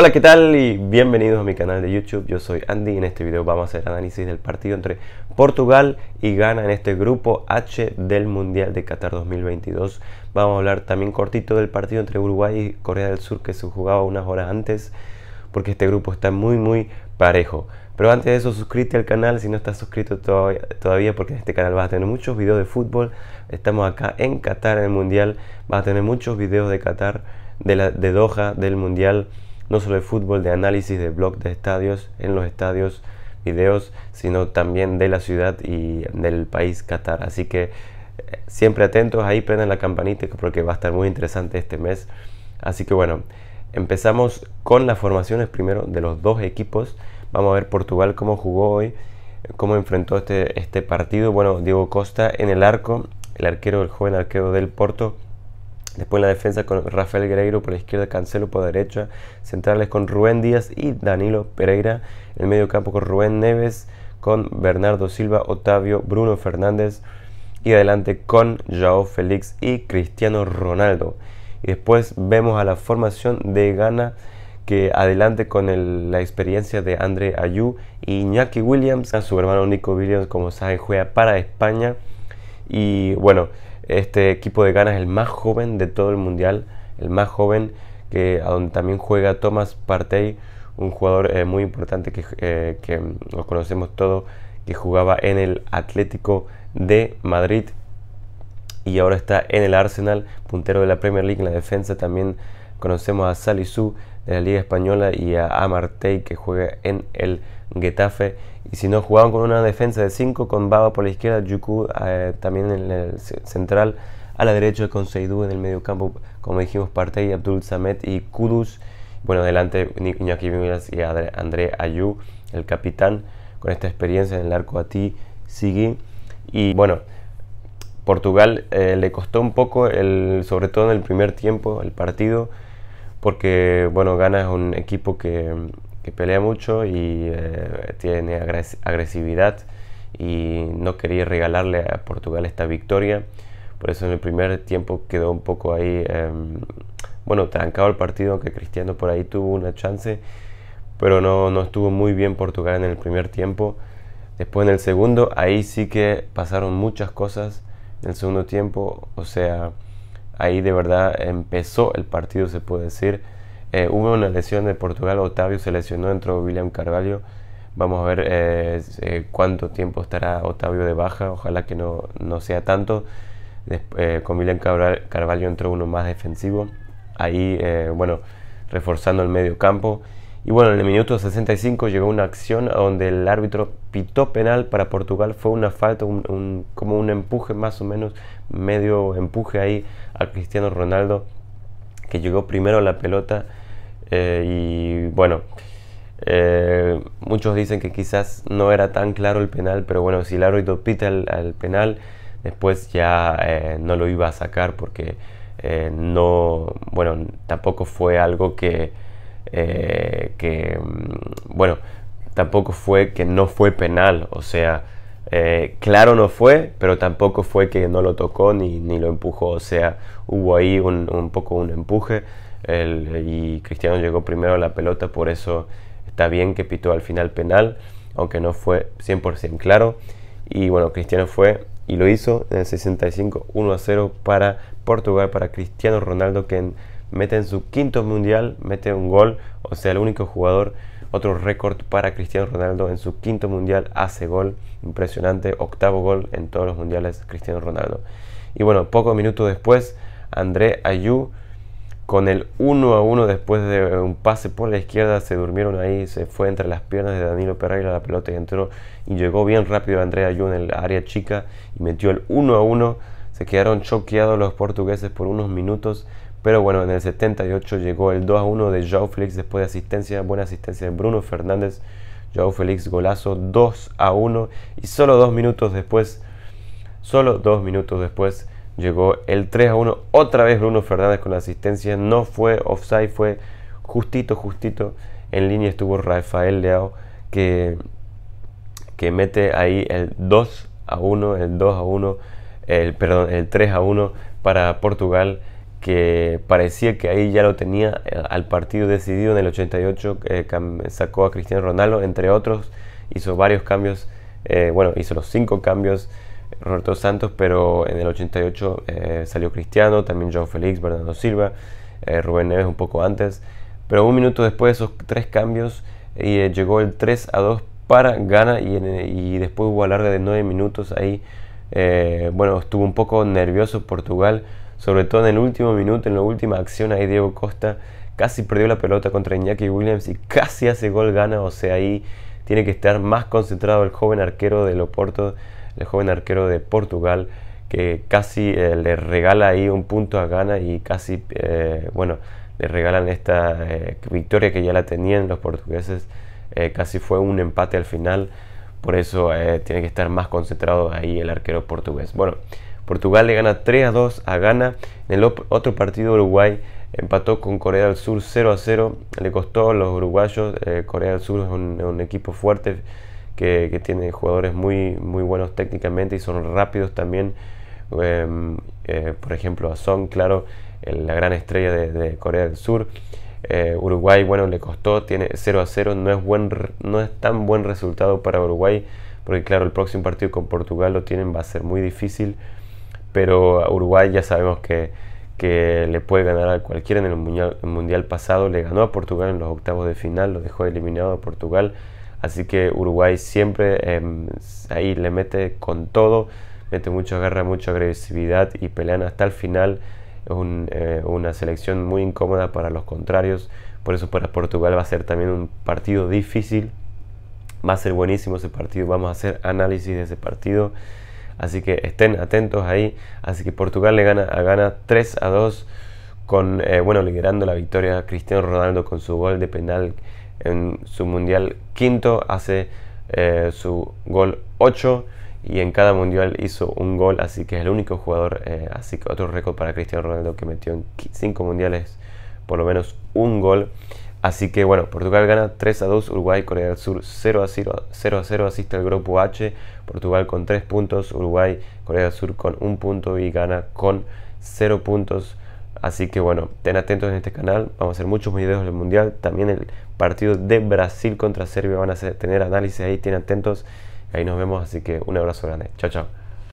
Hola, ¿qué tal? Y bienvenidos a mi canal de YouTube. Yo soy Andy y en este video vamos a hacer análisis del partido entre Portugal y Ghana en este grupo H del Mundial de Qatar 2022. Vamos a hablar también cortito del partido entre Uruguay y Corea del Sur que se jugaba unas horas antes porque este grupo está muy muy parejo. Pero antes de eso, suscríbete al canal si no estás suscrito todavía, porque en este canal vas a tener muchos videos de fútbol. Estamos acá en Qatar en el Mundial. Vas a tener muchos videos de Qatar, de, la, de Doha, del Mundial no solo de fútbol, de análisis de blog de estadios, en los estadios, videos, sino también de la ciudad y del país Qatar. Así que eh, siempre atentos, ahí prendan la campanita porque va a estar muy interesante este mes. Así que bueno, empezamos con las formaciones primero de los dos equipos. Vamos a ver Portugal cómo jugó hoy, cómo enfrentó este, este partido. Bueno, Diego Costa en el arco, el arquero, el joven arquero del Porto, Después la defensa con Rafael Guerreiro por la izquierda, Cancelo por la derecha, centrales con Rubén Díaz y Danilo Pereira. En el medio campo con Rubén Neves, con Bernardo Silva, Otavio, Bruno Fernández y adelante con Joao Félix y Cristiano Ronaldo. Y después vemos a la formación de Ghana que adelante con la experiencia de André Ayú y Iñaki Williams, a su hermano Nico Williams como saben juega para España. Y bueno, este equipo de Ghana es el más joven de todo el mundial, el más joven que donde también juega Thomas Partey, un jugador eh, muy importante que, eh, que lo conocemos todos, que jugaba en el Atlético de Madrid y ahora está en el Arsenal, puntero de la Premier League en la defensa. También conocemos a Salisu de la Liga Española y a Amartey que juega en el Getafe. Y si no, jugaban con una defensa de 5 con Baba por la izquierda, Yuku eh, también en el central, a la derecha con Seydou en el medio campo, como dijimos, Partey, Abdul Samet y Kudus. Bueno, adelante Iñaki y André Ayú, el capitán, con esta experiencia en el arco a ti, Sigui. Y bueno, Portugal eh, le costó un poco, el, sobre todo en el primer tiempo, el partido, porque bueno, gana un equipo que que pelea mucho y eh, tiene agresividad y no quería regalarle a Portugal esta victoria. Por eso en el primer tiempo quedó un poco ahí, em, bueno, trancado el partido, aunque Cristiano por ahí tuvo una chance, pero no, no estuvo muy bien Portugal en el primer tiempo. Después en el segundo, ahí sí que pasaron muchas cosas en el segundo tiempo, o sea, ahí de verdad empezó el partido, se puede decir eh, hubo una lesión de Portugal, Otavio se lesionó, entró William Carvalho. Vamos a ver eh, eh, cuánto tiempo estará Otavio de baja, ojalá que no, no sea tanto. con William Carvalho entró uno más defensivo, ahí, bueno, reforzando el medio campo. Y bueno, en el minuto 65 llegó una acción donde el árbitro pitó penal para Portugal. Fue una falta, un, como un empuje más o menos, medio empuje ahí a Cristiano Ronaldo, que llegó primero a la pelota eh, y bueno, eh, muchos dicen que quizás no era tan claro el penal, pero bueno, si el árbitro pita el, penal, después ya eh, no lo iba a sacar porque no, bueno, tampoco fue algo que, que, mm, bueno, tampoco fue que no fue penal, o sea, claro no fue, pero tampoco fue que no lo tocó ni, ni lo empujó, o sea, hubo ahí un, un poco un empuje y Cristiano llegó primero a la pelota, por eso está bien que pitó al final penal, aunque no fue 100% claro. Y bueno, Cristiano fue y lo hizo en el 65 1 a 0 para Portugal, para Cristiano Ronaldo, que mete en su quinto mundial, mete un gol, o sea, el único jugador, otro récord para Cristiano Ronaldo en su quinto mundial, hace gol, impresionante, octavo gol en todos los mundiales Cristiano Ronaldo. Y bueno, pocos minutos después, André Ayú con el 1 a 1 después de un pase por la izquierda, se durmieron ahí, se fue entre las piernas de Danilo Pereira la pelota y entró y llegó bien rápido Andrea Ayú en el área chica y metió el 1 a 1. Se quedaron choqueados los portugueses por unos minutos, pero bueno, en el 78 llegó el 2 a 1 de Joao Félix después de asistencia, buena asistencia de Bruno Fernández. Joao Félix golazo 2 a 1 y solo dos minutos después, solo dos minutos después llegó el 3 a 1. Otra vez Bruno Fernández con la asistencia. No fue offside, fue justito, justito. En línea estuvo Rafael Leao que, que mete ahí el 2 a 1, el 2 a 1, el, perdón, el 3 a 1 para Portugal. Que parecía que ahí ya lo tenía eh, al partido decidido en el 88, eh, sacó a Cristiano Ronaldo, entre otros, hizo varios cambios, eh, bueno, hizo los cinco cambios Roberto Santos, pero en el 88 salió Cristiano, también João Félix, Bernardo Silva, Rubén Neves un poco antes, pero un minuto después de esos tres cambios llegó el 3 a 2 para Ghana y, y después hubo a larga de nueve minutos ahí, bueno, estuvo un poco nervioso Portugal, sobre todo en el último minuto, en la última acción, ahí Diego Costa casi perdió la pelota contra Iñaki Williams y casi hace gol gana, o sea, ahí tiene que estar más concentrado el joven arquero de Loporto, el joven arquero de Portugal, que casi eh, le regala ahí un punto a Gana y casi, eh, bueno, le regalan esta eh, victoria que ya la tenían los portugueses, casi fue un empate al final, por eso tiene que estar más concentrado ahí el arquero portugués. Bueno, Portugal le gana 3 a 2 a Ghana. En el otro partido Uruguay empató con Corea del Sur 0 a 0. Le costó a los uruguayos. Eh, Corea del Sur es un, equipo fuerte que, tiene jugadores muy, muy buenos técnicamente y son rápidos también. Em, eh, por ejemplo, a Song, claro, la gran estrella de, Corea del Sur. Eh, Uruguay, bueno, le costó, tiene 0 a 0. No es, buen, no es tan buen resultado para Uruguay porque, claro, el próximo partido con Portugal lo tienen, va a ser muy difícil pero a Uruguay ya sabemos que, que le puede ganar a cualquiera en el mundial, mundial, pasado, le ganó a Portugal en los octavos de final, lo dejó eliminado a Portugal, así que Uruguay siempre em, ahí le mete con todo, mete mucha garra, mucha agresividad y pelean hasta el final, es eh, una selección muy incómoda para los contrarios, por eso para Portugal va a ser también un partido difícil, va a ser buenísimo ese partido, vamos a hacer análisis de ese partido. Así que estén atentos ahí. Así que Portugal le gana a Ghana 3 a 2 con, eh, bueno, liderando la victoria Cristiano Ronaldo con su gol de penal en su mundial quinto, hace eh, su gol 8 y en cada mundial hizo un gol, así que es el único jugador, eh, así que otro récord para Cristiano Ronaldo que metió en 5 mundiales por lo menos un gol. Así que bueno, Portugal gana 3 a 2, Uruguay, Corea del Sur 0 a 0, 0 a 0 asiste al grupo H, Portugal con 3 puntos, Uruguay, Corea del Sur con 1 punto y gana con 0 puntos. Así que bueno, ten atentos en este canal, vamos a hacer muchos videos del Mundial, también el partido de Brasil contra Serbia van a tener análisis ahí, ten atentos, ahí nos vemos, así que un abrazo grande, chao chao.